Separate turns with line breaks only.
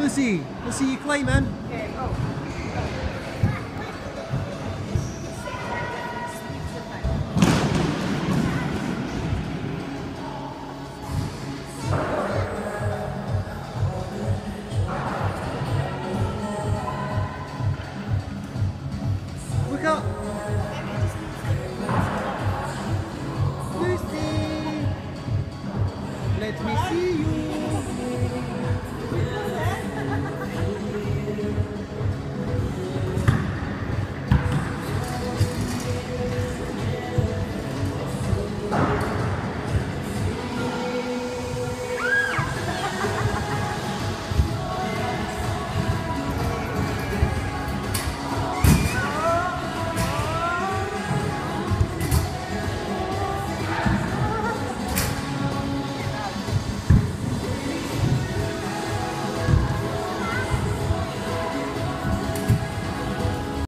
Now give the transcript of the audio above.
Lizzie, Lizzie, you climbing? Okay. Look. Lucy, let me see you.